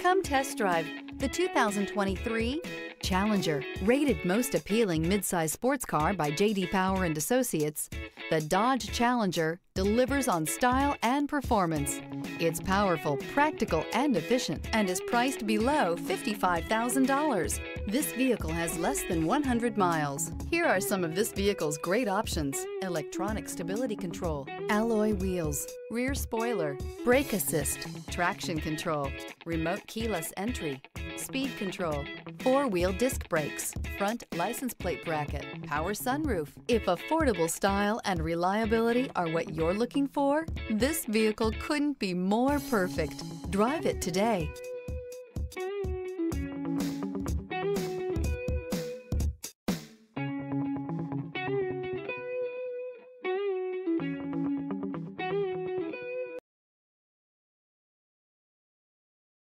Come test drive the 2023 Challenger. Rated most appealing midsize sports car by J.D. Power and Associates, the Dodge Challenger delivers on style and performance. It's powerful, practical, and efficient, and is priced below $55,000. This vehicle has less than 100 miles. Here are some of this vehicle's great options. Electronic stability control, alloy wheels, rear spoiler, brake assist, traction control, remote keyless entry, speed control, four-wheel disc brakes, front license plate bracket, power sunroof. If affordable style and reliability are what you're looking for, this vehicle couldn't be more perfect. Drive it today.